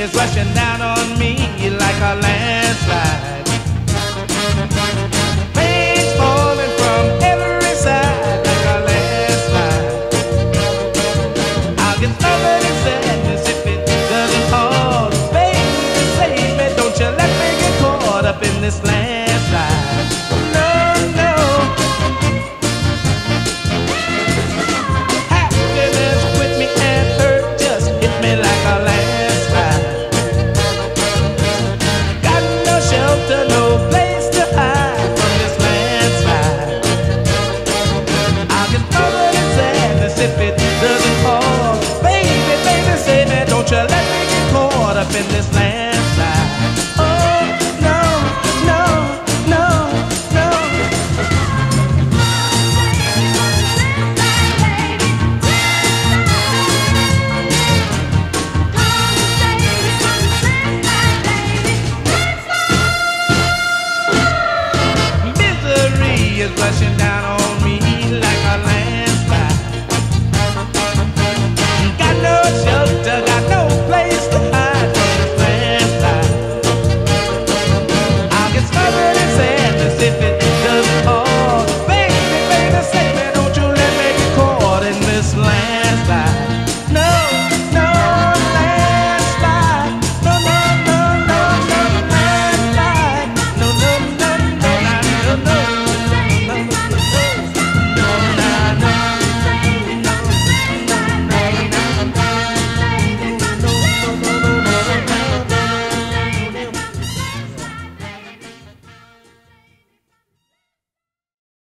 is rushing down on me like a landslide. Oh, is rushing down